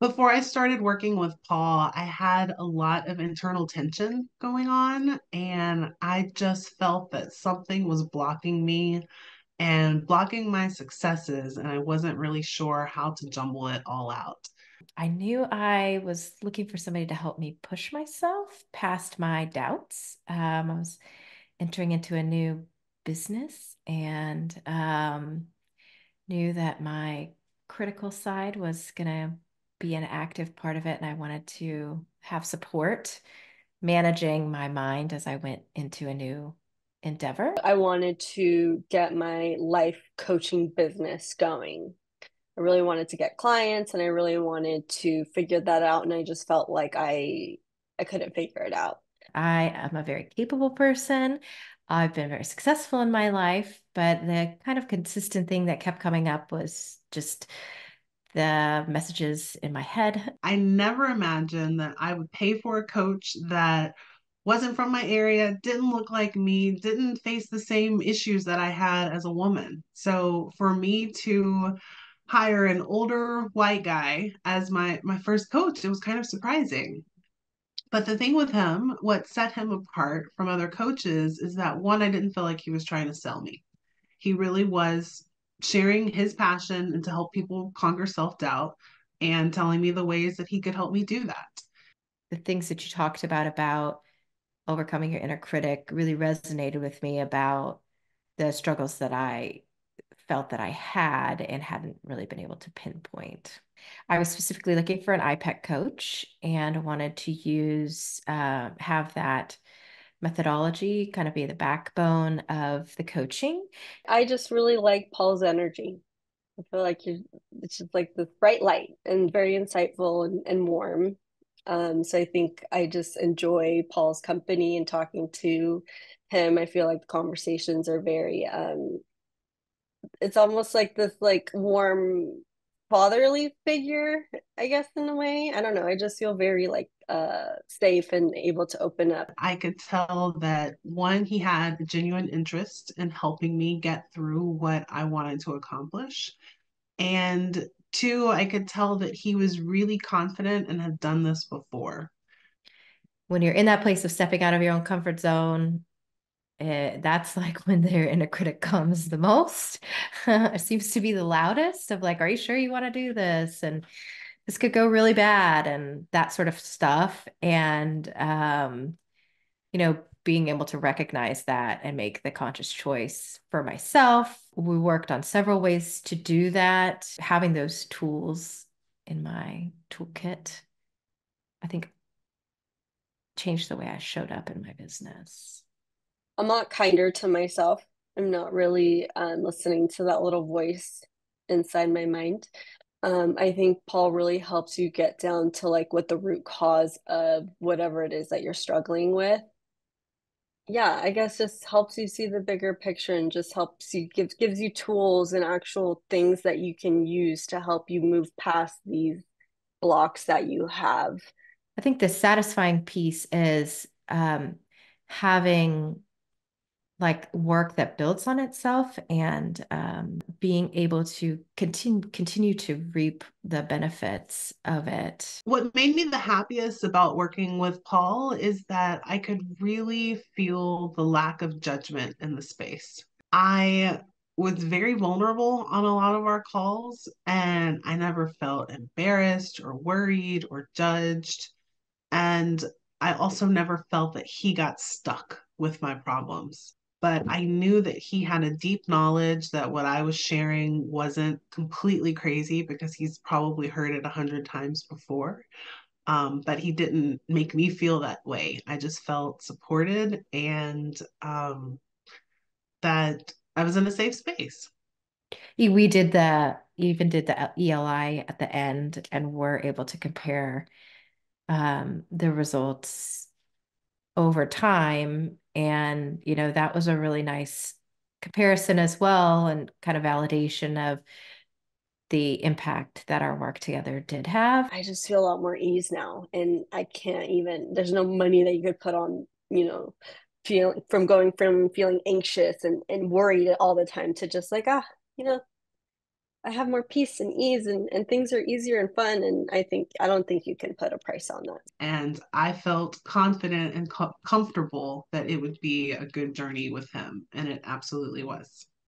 Before I started working with Paul, I had a lot of internal tension going on, and I just felt that something was blocking me and blocking my successes, and I wasn't really sure how to jumble it all out. I knew I was looking for somebody to help me push myself past my doubts. Um, I was entering into a new business and um, knew that my critical side was going to be an active part of it. And I wanted to have support managing my mind as I went into a new endeavor. I wanted to get my life coaching business going. I really wanted to get clients and I really wanted to figure that out and I just felt like I I couldn't figure it out. I am a very capable person. I've been very successful in my life, but the kind of consistent thing that kept coming up was just the messages in my head. I never imagined that I would pay for a coach that wasn't from my area, didn't look like me, didn't face the same issues that I had as a woman. So for me to hire an older white guy as my my first coach, it was kind of surprising. But the thing with him, what set him apart from other coaches is that one, I didn't feel like he was trying to sell me. He really was sharing his passion and to help people conquer self doubt and telling me the ways that he could help me do that. The things that you talked about, about overcoming your inner critic, really resonated with me about the struggles that I felt that I had and hadn't really been able to pinpoint. I was specifically looking for an IPEC coach and wanted to use, uh, have that methodology kind of be the backbone of the coaching. I just really like Paul's energy. I feel like you're, it's just like the bright light and very insightful and, and warm. Um, so I think I just enjoy Paul's company and talking to him. I feel like the conversations are very um it's almost like this like warm fatherly figure, I guess in a way. I don't know. I just feel very like uh safe and able to open up. I could tell that one, he had a genuine interest in helping me get through what I wanted to accomplish. And two, I could tell that he was really confident and had done this before. When you're in that place of stepping out of your own comfort zone, it, that's like when their inner critic comes the most. it seems to be the loudest of like, are you sure you want to do this? And this could go really bad and that sort of stuff. And, um, you know, being able to recognize that and make the conscious choice for myself. We worked on several ways to do that. Having those tools in my toolkit, I think changed the way I showed up in my business. I'm not kinder to myself. I'm not really um, listening to that little voice inside my mind. Um, I think Paul really helps you get down to like what the root cause of whatever it is that you're struggling with. Yeah, I guess just helps you see the bigger picture and just helps you gives gives you tools and actual things that you can use to help you move past these blocks that you have. I think the satisfying piece is um, having like work that builds on itself and um, being able to continue continue to reap the benefits of it. What made me the happiest about working with Paul is that I could really feel the lack of judgment in the space. I was very vulnerable on a lot of our calls and I never felt embarrassed or worried or judged. And I also never felt that he got stuck with my problems but I knew that he had a deep knowledge that what I was sharing wasn't completely crazy because he's probably heard it a hundred times before. Um, but he didn't make me feel that way. I just felt supported and um, that I was in a safe space. We did the even did the ELI at the end, and were able to compare um, the results over time and, you know, that was a really nice comparison as well and kind of validation of the impact that our work together did have. I just feel a lot more ease now. And I can't even, there's no money that you could put on, you know, feeling from going from feeling anxious and, and worried all the time to just like, ah, you know, I have more peace and ease and, and things are easier and fun. And I think, I don't think you can put a price on that. And I felt confident and co- comfortable that it would be a good journey with him. And it absolutely was.